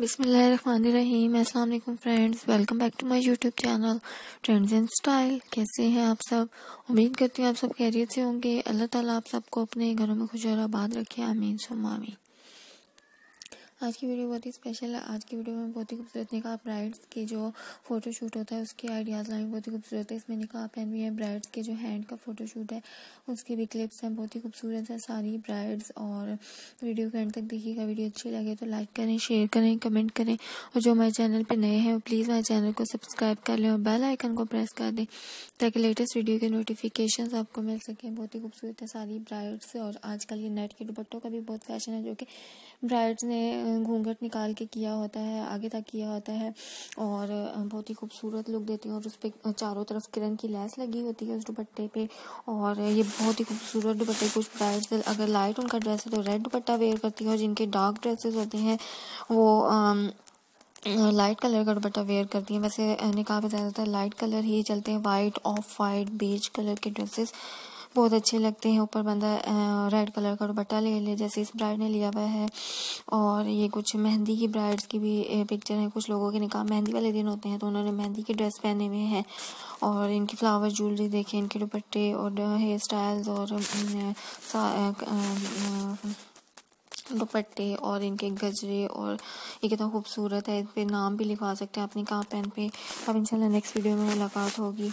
बिसमीम अल्लाम friends, welcome back to my YouTube channel trends and style कैसे हैं आप सब? उम्मीद करती हूँ आप सब कैरियर से होंगे। अल्लाह ताला आप सबको अपने घरों में खुश और आबाद रखे। आमीन सुम्मा आमीन। आज की वीडियो बहुत ही स्पेशल है। आज की वीडियो में बहुत ही खूबसूरत निकाह ब्राइड्स के जो फ़ोटो शूट होता है, उसके आइडियाज़ लाएँगे बहुत ही खूबसूरत है। इसमें निकाह पहन भी है ब्राइड्स के जो हैंड का फ़ोटो शूट है। उसके भी क्लिप्स हैं, बहुत ही खूबसूरत है सारी ब्राइड्स और वीडियो के एंड तक देखिएगा। वीडियो अच्छी लगे तो लाइक करें शेयर करें कमेंट करें और जो हमारे चैनल पर नए हैं, वो प्लीज़ हमारे चैनल को सब्सक्राइब कर लें और बेल आइकन को प्रेस कर दें ताकि लेटेस्ट वीडियो के नोटिफिकेशन आपको मिल सकें। बहुत ही खूबसूरत है सारी ब्राइड्स और आजकल ये नेट के दुपट्टों का भी बहुत फ़ैशन है जो कि ब्राइड्स ने घूंघट निकाल के किया होता है, आगे तक किया होता है और बहुत ही खूबसूरत लुक देती है और उस पर चारों तरफ़ किरण की लैस लगी होती है उस दुपट्टे पे और ये बहुत ही खूबसूरत दुपट्टे, कुछ ब्राइड्स अगर लाइट उनका ड्रेस है तो रेड दुपट्टा वेयर करती है और जिनके डार्क ड्रेसेस होते हैं वो लाइट कलर का दुपट्टा वेयर करती हैं। वैसे निकाह पे ज़्यादातर लाइट कलर ही चलते हैं white off white beige colour के ड्रेसेस बहुत अच्छे लगते हैं। ऊपर बंदा रेड कलर का दुपट्टा ले ले, जैसे इस ब्राइड ने लिया हुआ है। और ये कुछ मेहंदी की ब्राइड्स की भी पिक्चर है। कुछ लोगों के निकाह, मेहंदी वाले दिन होते हैं तो उन्होंने मेहंदी की ड्रेस पहने हुए हैं। और इनकी फ्लावर ज्वेलरी देखें, इनके दुपट्टे और हेयर स्टाइल्स और दुपट्टे और इनके गजरे और ये कितना खूबसूरत है। इस पर नाम भी लिखवा सकते हैं अपनी कहाँ पेन पे अब इंशाल्लाह नेक्स्ट वीडियो में मुलाकात होगी।